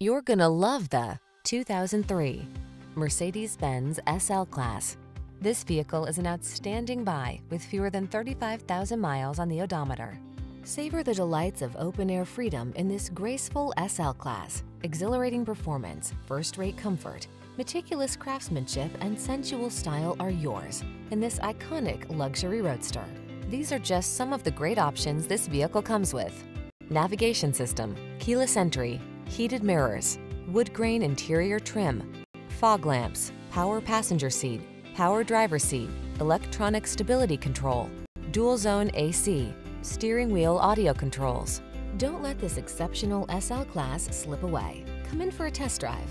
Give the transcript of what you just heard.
You're gonna love the 2003 Mercedes-Benz SL Class. This vehicle is an outstanding buy with fewer than 35,000 miles on the odometer. Savor the delights of open-air freedom in this graceful SL Class. Exhilarating performance, first-rate comfort, meticulous craftsmanship, and sensual style are yours in this iconic luxury roadster. These are just some of the great options this vehicle comes with. Navigation system, keyless entry, heated mirrors, wood grain interior trim, fog lamps, power passenger seat, power driver seat, electronic stability control, dual zone AC, steering wheel audio controls. Don't let this exceptional SL class slip away. Come in for a test drive.